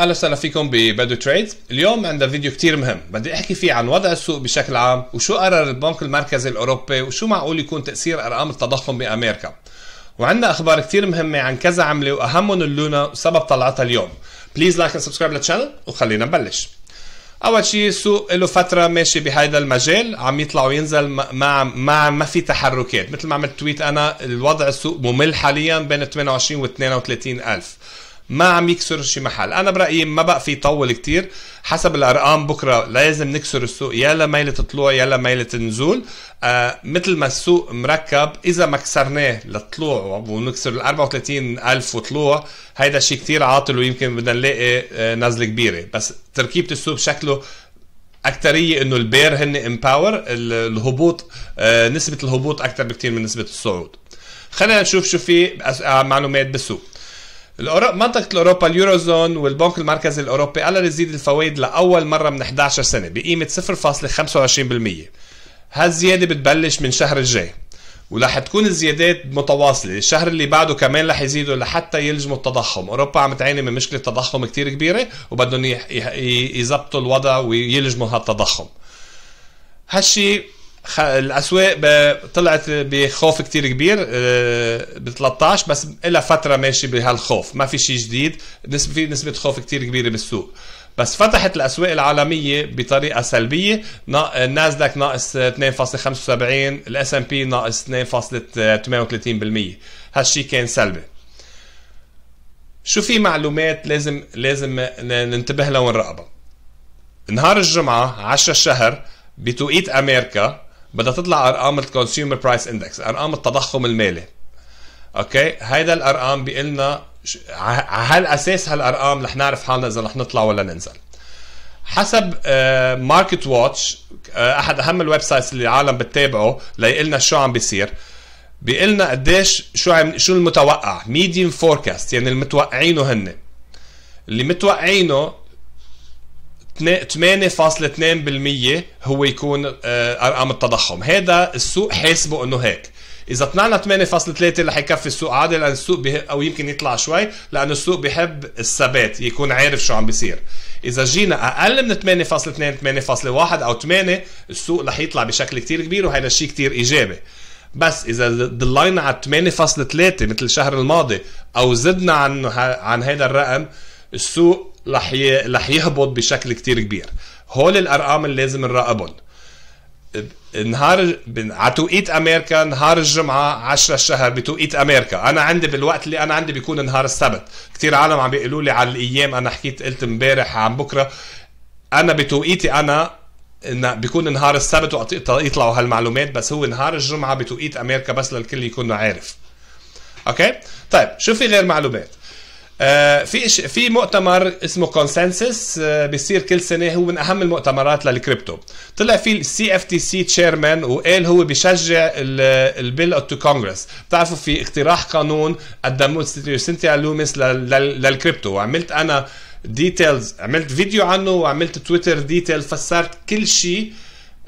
أهلا وسهلا فيكم ببدوي Trade. اليوم عندنا فيديو كتير مهم. بدي أحكي فيه عن وضع السوق بشكل عام وشو قرر البنك المركزي الأوروبي وشو معقول يكون تأثير أرقام التضخم بأمريكا. وعندنا أخبار كتير مهمة عن كذا عملة وأهمهم اللونا وسبب طلعتها اليوم. please like و subscribe لل channel وخلينا نبلش. أول شيء السوق له فترة ماشي بهذا المجال عم يطلع وينزل مع مع ما في تحركات. مثل ما عملت tweet أنا الوضع السوق ممل حاليا بين 28 و 32 ألف. ما عم يكسر شي محل. أنا برأيي ما بقى في يطول كتير. حسب الأرقام بكرة لازم نكسر السوق. يا لميله طلوع يا لميله نزول. آه مثل ما السوق مركب إذا ما كسرناه لطلوع ونكسر ال 34 ألف وطلوع هيدا شيء كتير عاطل ويمكن بدنا نلاقي آه نزلة كبيرة. بس تركيبة السوق شكله أكترية إنه ال bear هن in power الهبوط آه نسبة الهبوط أكثر بكتير من نسبة الصعود. خلينا نشوف شو في معلومات بالسوق. منطقة الأوروبا اليوروزون والبنك المركزي الأوروبي قرر يزيد الفوائد لأول مرة من 11 سنة بقيمة 0.25% هالزيادة بتبلش من شهر الجاي ورح تكون الزيادات متواصلة. الشهر اللي بعده كمان رح يزيدوا لحتى يلجموا التضخم. أوروبا عم تعاني من مشكلة تضخم كتير كبيرة وبدهم يزبطوا الوضع ويلجموا هالتضخم. هالشي الأسواق طلعت بخوف كتير كبير ب 13 بس إلى فترة ماشي بهالخوف ما في شيء جديد نسبه في نسبة خوف كتير كبيرة بالسوق. بس فتحت الأسواق العالمية بطريقة سلبية الناسداك ناقص 2.75 الإس ام بي ناقص 2.38% هالشيء كان سلبي. شو في معلومات لازم لازم ننتبه لها ونراقبها؟ نهار الجمعة 10 الشهر بتوقيت أمريكا بدها تطلع أرقام ال consumer price index أرقام التضخم المالي. أوكي؟ هيدا الأرقام بيقلنا على هالأساس هالأرقام رح نعرف حالنا إذا رح نطلع ولا ننزل. حسب Market uh, Watch uh, أحد أهم ال websites اللي العالم بتتابعه ليقلنا شو عم بيصير. بيقلنا قديش شو عم شو المتوقع. median forecast يعني المتوقعينه هن اللي متوقعينه 8.2% هو يكون آه، ارقام التضخم. هذا السوق حاسبه إنه هيك. إذا طلعنا 8.3 رح يكفي السوق عادي لأن السوق بيه... أو يمكن يطلع شوي لأنه السوق بحب الثبات يكون عارف شو عم بيصير. إذا جينا أقل من 8.2 8.1 أو 8 السوق رح يطلع بشكل كتير كبير وهذا الشيء كتير إيجابي. بس إذا ضلينا على 8.3 مثل الشهر الماضي أو زدنا عن عن هذا الرقم السوق رح رح يهبط بشكل كتير كبير. هول الأرقام اللي لازم نراقبهم. نهار على توقيت أمريكا نهار الجمعة 10 الشهر بتوقيت أمريكا. أنا عندي بالوقت اللي أنا عندي بيكون نهار السبت. كثير عالم عم بيقولوا لي على الأيام أنا حكيت قلت امبارح عن بكرة. أنا بتوقيتي أنا بيكون نهار السبت وقت يطلعوا هالمعلومات بس هو نهار الجمعة بتوقيت أمريكا بس للكل يكون عارف. أوكي؟ طيب شو في غير معلومات؟ في في مؤتمر اسمه Consensus آه، بيصير كل سنة هو من أهم المؤتمرات للكريبتو. طلع فيه ال CFTC chairman وقال هو بيشجع ال bill to Congress بتعرفوا في اقتراح قانون قدموه Cynthia Lummis لل crypto. وعملت أنا details عملت فيديو عنه وعملت tweet detail فسرت كل شيء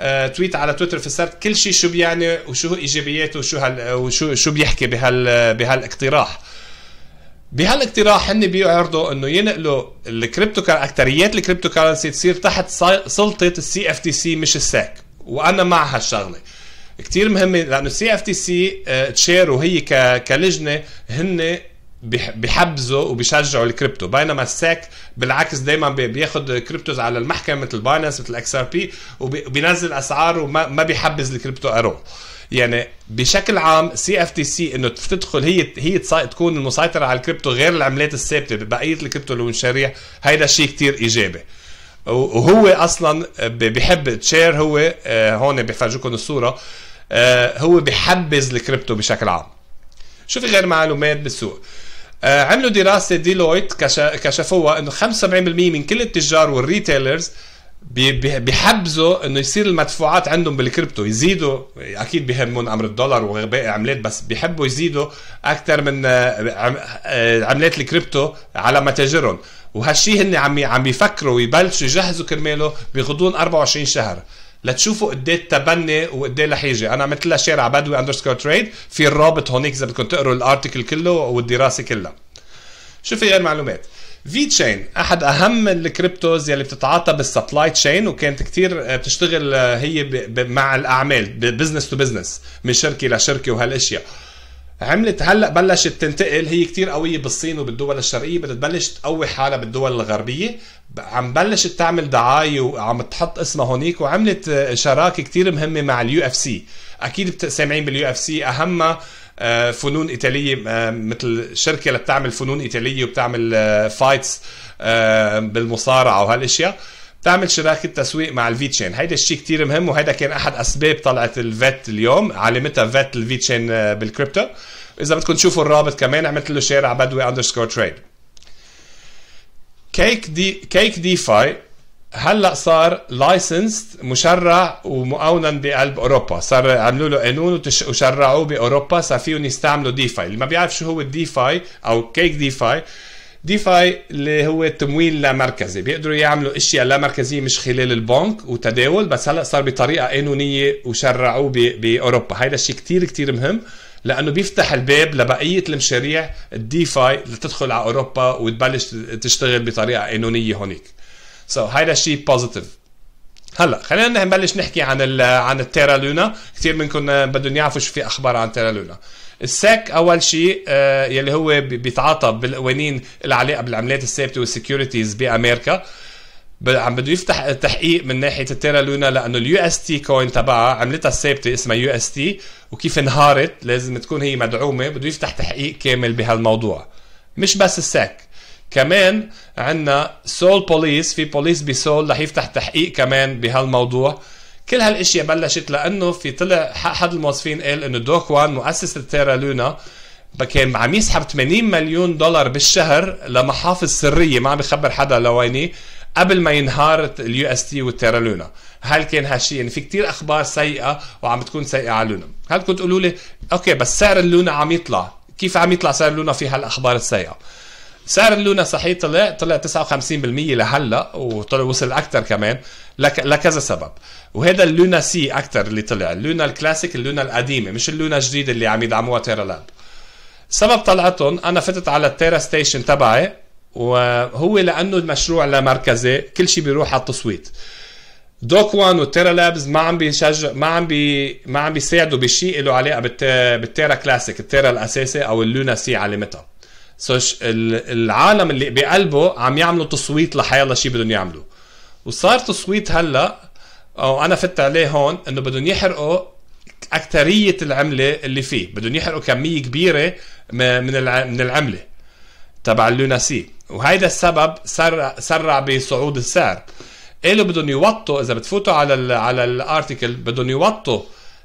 آه، tweet على تويتر فسرت كل شيء شو بيعني وشو إيجابياته وشو وشو شو بيحكي بهال بهالاقتراح. بهالاقتراح هن بيعرضوا إنه ينقلوا الكريبتو اكثريات ال cryptocurrency تصير تحت سلطة ال CFTC مش ال SEC وأنا مع هالشغلة. كثير مهمة لأنه ال CFTC chair وهي كلجنة هن بيحبزوا وبيشجعوا الكريبتو. بينما ال SEC بالعكس دائما بياخذ cryptos على المحكمة مثل Binance مثل XRP وبينزل أسعار وما بيحبز الكريبتو ارو يعني بشكل عام CFTC إنه تدخل هي هي تكون المسيطرة على الكريبتو غير العملات الثابتة بقيه الكريبتو المشاريع هيدا شيء كتير إيجابي. وهو أصلا بحب chair هو آه، هون بفرجيكم الصورة آه، هو بحبز الكريبتو بشكل عام. شو في غير معلومات بالسوق. آه، عملوا دراسة Deloitte كشفوها إنه 75% من كل التجار وال retailers بيحبزوا إنه يصير المدفوعات عندهم بالكريبتو يزيدوا أكيد بهمهم أمر الدولار وباقي عملات بس بيحبوا يزيدوا أكثر من آه، آه، عملات الكريبتو على متاجرهم. وهالشيء هن عم عم بيفكروا ويبلشوا يجهزوا كرماله بغضون 24 شهر. لتشوفوا قد إيه التبني وقد إيه رح يجي. أنا عملت لها بدوي underscore Trade في الرابط هونيك إذا بدكم تقروا ال article كله والدراسة كلها. شو في غير معلومات VeChain أحد أهم ال cryptos يلي بتتعاطى بال supply chain وكانت كتير بتشتغل هي ب ب مع الأعمال business to business من شركة لشركه وهالأشياء. عملت هلأ بلشت تنتقل هي كتير قوية بالصين وبالدول الشرقية بدها تبلش تقوي حالها بالدول الغربية. عم بلشت تعمل دعاية وعم تحط اسمها هونيك وعملت شراكة كتير مهمة مع ال UFC أكيد سامعين بال UFC أهمها آه، فنون قتالية آه، مثل شركة اللي بتعمل فنون قتالية وبتعمل fights آه، بالمصارعة وهالأشياء. بتعمل شراكة تسويق مع ال VeChain. هيدا الشيء كتير مهم وهيدا كان أحد أسباب طلعت ال VET اليوم. علامتها VET ال VeChain بال crypto. إذا بدكم تشوفوا الرابط كمان عملت له share على بدوي underscore Trade Cake De Cake DeFi هلأ صار licensed مشرع ومقونن بقلب أوروبا. صار عملوا له قانون وشرعوه بأوروبا. صار فيهم يستعملوا DeFi. اللي ما بيعرف شو هو ال DeFi أو Cake DeFi DeFi اللي هو التمويل لا مركزي بيقدروا يعملوا إشياء لا مركزيه مش خلال البنك وتداول بس هلأ صار بطريقة قانونية وشرعوه بأوروبا. هيدا الشيء كتير كتير مهم لأنه بيفتح الباب لبقية المشاريع ال DeFi لتدخل على أوروبا وتبلش تشتغل بطريقة قانونية هونيك. so, هيدا الشيء positive هلا خلينا نبلش نحكي عن ال عن ال Terra Luna. كثير منكم بدهم يعرفوا شو في أخبار عن Terra Luna. ال SEC أول شيء آه يلي هو بيتعاطى بالقوانين العلاقه بالعملات الثابته وال securities بأمريكا. عم بده يفتح تحقيق من ناحية ال Terra Luna لأنه ال UST coin تبعها عملتها الثابته اسمها UST وكيف انهارت لازم تكون هي مدعومة بده يفتح تحقيق كامل بهالموضوع. مش بس ال SEC كمان عندنا سول بوليس في بوليس بسول رح يفتح تحقيق كمان بهالموضوع. كل هالأشياء بلشت لأنه في طلع احد الموظفين قال إنه Do Kwon مؤسس ال Terra Luna كان عم يسحب 80 مليون دولار بالشهر لمحافظ سرية. ما عم بخبر حدا لويني قبل ما ينهار ال UST وال Terra Luna. هل كان هالشيء يعني في كتير أخبار سيئة وعم بتكون سيئة على Luna. هلأ كنت تقولوا لي okay بس سعر ال Luna عم يطلع. كيف عم يطلع سعر ال Luna في هالأخبار السيئة؟ سعر ال Luna صحيح طلع طلع 59% لهلا وطلع وصل أكثر كمان لك لكذا سبب. وهذا ال Luna C أكثر اللي طلع اللونا الكلاسيك اللونا القديمة مش اللونا الجديدة اللي عم يدعموها Terra Labs سبب طلعتهم أنا فتت على ال Terra Station تبعي وهو لأنه المشروع لا مركزي كل شيء بيروح على التصويت. Do Kwon وال Terra Labs ما عم بيشجع ما عم بي ما عم بيساعدوا بشيء له علاقة بال Terra Classic ال Terra الأساسي أو ال Luna C علامتها so العالم اللي بقلبه عم يعملوا تصويت لحيالله شيء بدهم يعملوا. وصار تصويت هلأ أو أنا فت عليه هون إنه بدهم يحرقوا اكثريه العملة اللي فيه. بدهم يحرقوا كمية كبيرة من من العملة تبع ال Luna C وهيدا السبب سرع سرع بصعود السعر. قالوا بدهم يوطوا إذا بتفوتوا على ال على ال article بدهم يوطوا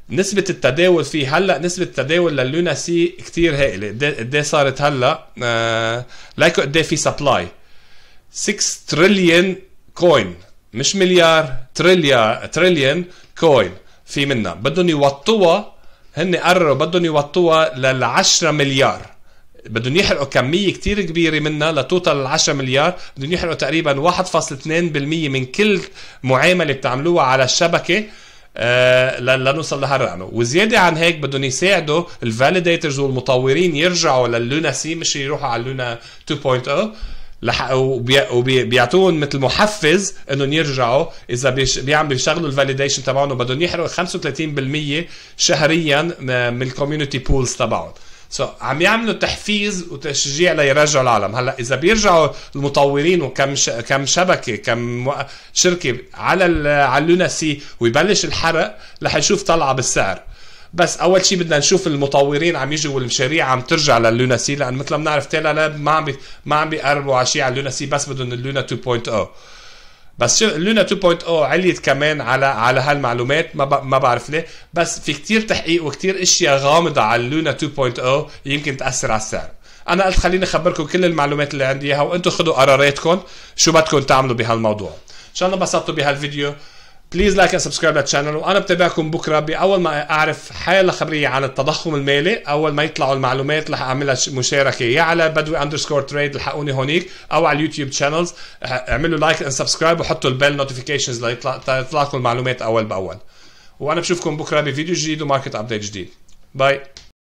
نسبة التداول فيه هلأ نسبة التداول للونا سي كثير هائلة. قد إيه صارت هلأ آه ليكو قد في supply 6 تريليون coin مش مليار تريليا تريليون coin في منها. بدهم يوطوها هن قرروا بدهم يوطوها لل 10 مليار. بدهم يحرقوا كمية كتير كبيرة منها ل total 10 مليار. بدهم يحرقوا تقريبا 1.2% من كل معاملة بتعملوها على الشبكة. لنوصل لهالرقم وزيادة عن هيك بدهم يساعدوا ال validators والمطورين يرجعوا للونا سي مش يروحوا على ال Luna 2.0 لح... وبيعطوهم مثل محفز إنهم يرجعوا. إذا بيش... بيعملوا بيشغلوا ال validation تبعهم بدهم يحرقوا 35% شهريا من ال community pools تبعهم. so so, عم يعملوا تحفيز وتشجيع ليرجعوا العالم. هلأ إذا بيرجعوا المطورين وكم ش... كم شبكة كم شركة على ال... على ال Luna C ويبلش الحرق رح نشوف طلعة بالسعر. بس أول شيء بدنا نشوف المطورين عم يجوا والمشاريع عم ترجع للونا سي لأن مثل ما بنعرف Terra Labs ما عم بي... ما عم بيقربوا على شيء على ال Luna C بس بدهم ال Luna 2.0 بس Luna 2.0 عليت كمان على على هالمعلومات ما. ما بعرف ليه. بس في كتير تحقيق وكتير إشياء غامضة على ال Luna 2.0 يمكن تأثر على السعر. أنا قلت خليني أخبركم كل المعلومات اللي عندي إياها وأنتم خذوا قراراتكم شو بدكم تعملوا بهالموضوع. إن شاء الله انبسطتوا بهالفيديو. please like and subscribe لل channel وأنا بتابعكم بكرة بأول ما أعرف حالة خبرية عن التضخم المالي أول ما يطلعوا المعلومات رح أعملها مشاركة يا على بدوي underscore trade الحقوني هونيك أو على ال YouTube channels اعملوا like and subscribe وحطوا ال bell notifications ليطلع لكم المعلومات أول بأول. وأنا بشوفكم بكرة بفيديو جديد و market update جديد. باي